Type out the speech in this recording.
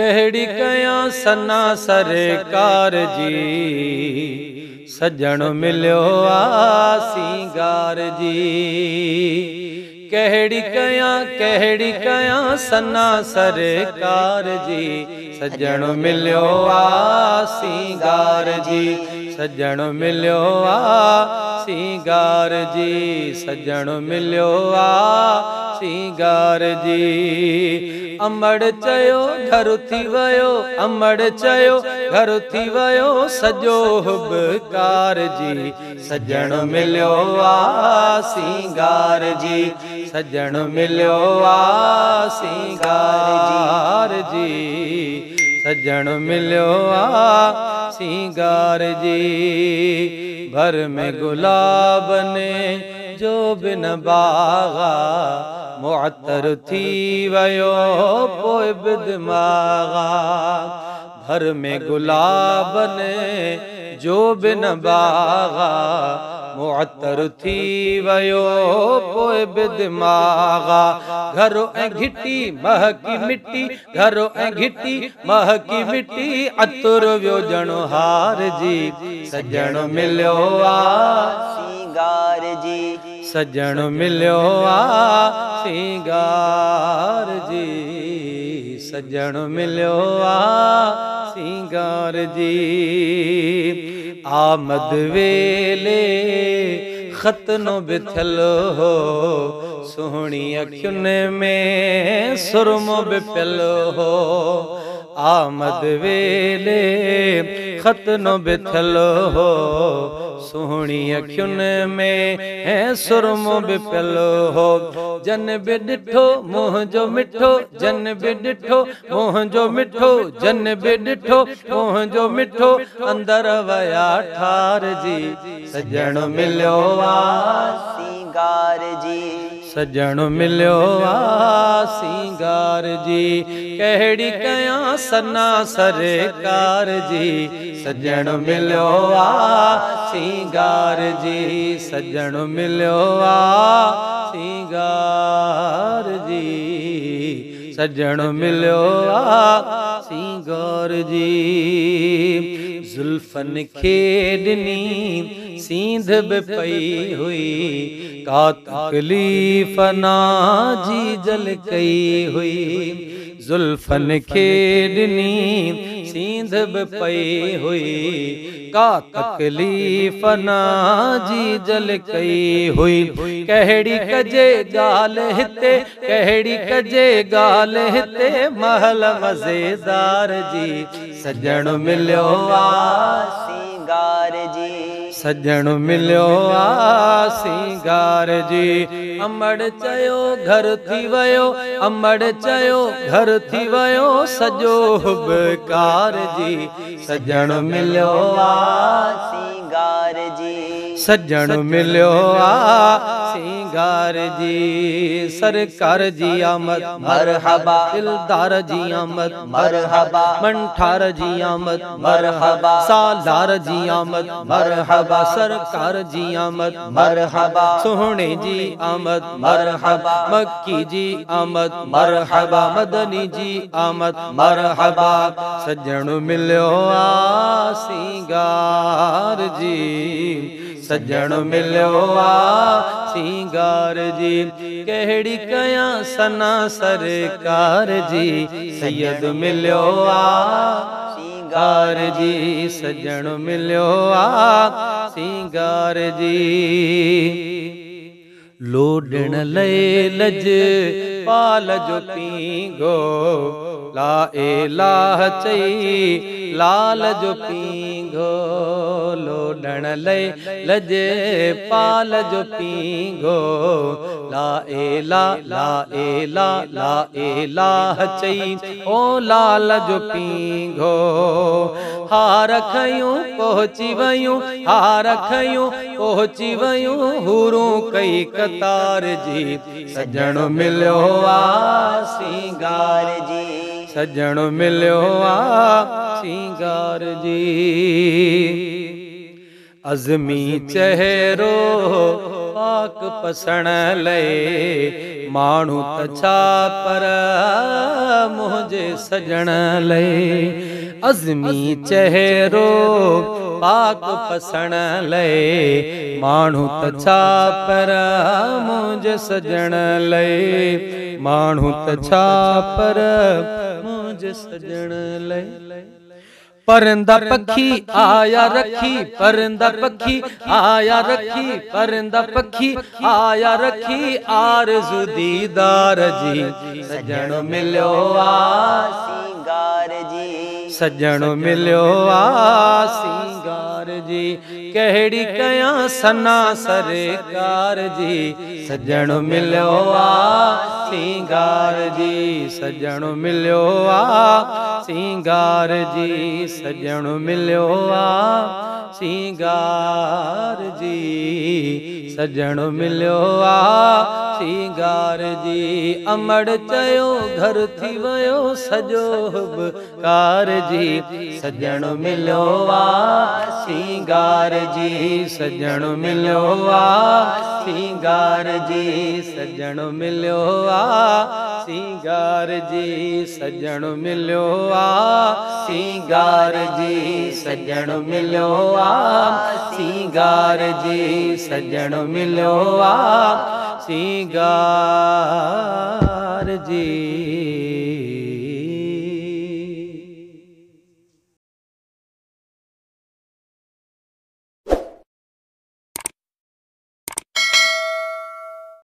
कहिड़ी कयां सना सरकार जी सजण मिलियो आ सिंगार जी कहिड़ी कयां कहिड़ी कयां सना सरकार जी सजण मिलियो आ सिंगार जी सजण मिलियो आ सिंगार जी सजण मिलियो आ सिंगार जी امڙ چيو گهر ٿي ويو امڙ چيو گهر ٿي ويو سڄو هبڪار جي سجڻ مليو آ سنگار جي سجڻ مليو آ سنگار جي سجڻ مليو آ سنگار جي ڀر ۾ گلاب جو بن باگا مئتر ٿي ويو پوءِ بدماگا ڀر ۾ گلاب ني جو بن باگا مئتر ٿي ويو پوءِ بدماگا گهرو ۽ گهٽي مهڪي مٽي گهرو ۽ گهٽي مهڪي مٽي اتر ويو ڄڻو هار جي. سجڻ مليو آ. سنگار جي سجڻ مليو آ سنگار جي. سجڻ مليو آ سنگار جي. آمد ويلي ختنو بٿيل هو سهڻي اکين ۾ سرمو به پيل هو ويلي ختنو بٿيل هو سهڻي اکين ۾۽ سرمو به پيل هو. جن به ڏٺو منهن جو مٺو جن به ڏٺو منهن جو مٺو جن به ڏٺو منهن جو مٺو. اندر ويا ٺار جي سجڻ مليو آ سنگار جي سجڻ مليو آ سنگار جي. ڪهڙي ڪيان جي. سجڻ مليو آ سنگار جي. سجڻ مليو آ سنگار جي. سجڻ مليو آ سنگار جي. جلفن کي ڏني सींध बि पई हुई का तकलीफ़ ना जी जल कई हुई जुल्फन खे ॾिनी सींध पई हुई का तकलीफ़ ना जी जल कई हुई कहिड़ी कजे ॻाल्हि हिते कहिड़ी कजे ॻाल्हि हिते महल मज़ेदार जी सजण मिलियो आ सिंगार जी। سجڻ مليو آ سنگار جي. امڙ چيو گهر ٿي ويو. امڙ چيو گهر ٿي ويو. سڄو جي. سجڻ مليو آ سنگار جي. سجڻ مليو آ सिंगार जी, सरकार जी आमद, मरहबा, दिलदार जी आमद, मरहबा, मंठार जी आमद, मरहबा, सालार जी आमद, मरहबा, सरकार जी आमद, मरहबा, सोहणे जी आमद, मरहबा, मक्की जी आमद, मरहबा, मदनी जी आमद, मरहबा सजण मिलियो आ सिंगार जी सजण मिलियो आ सिंगार जी कहिड़ी कयां सना सरकार जी? सैयद मिलियो आ सिंगार जी सजण मिलियो आ सिंगार जी। लोडण लय लज पाल जो पींगो ला एलाह चई लाल जो पींगो लोडण लय लज पाल जो पींगो ला एला ला एला ला एलाह चई ओ लाल जो पींगो हार खयूं पहुची वयूं। हार खयूं पहुची वयूं। हूरूं कई कतार जी। सजण मिलियो आ सिंगार जी سجڻ مليو آ سنگار جي ازمي چهرو پسڻ لئي ماڻهو ته ڇا پر منهنجي سجڻ لئي ازمي چهرو پاڪ پسڻ لئي. ماڻهو ته ڇا پر منهنجي سجڻ لئي. ماڻهو ته ڇا پر منهنجي سجڻ لئي. پرندا پکي آيا رکي. پرندا پکي آيا رکي. پرندا پکي آيا رکي. آرزو ديدار جي. سجڻ مليو آ. سنگار جي सजण मिलियो आ सिंगार जी। कहिड़ी कयां सना सरकार जी। सजण मिलियो आ सिंगार जी। सजण मिलियो आ सिंगार जी। सजण मिलियो आ सिंगार जी سجڻ مليو آ. سنگار جي امڙ چيو گهر ٿي ويو سڄو ڪار جي. سجڻ مليو آ. سنگار جي سجڻ مليو آ. سنگار جي سجڻ مليو آ. سنگار جي سجڻ مليو آ. سنگار جي سجڻ مليو آ सिंगार जी सजण मिलियो आहे सिंगार जी।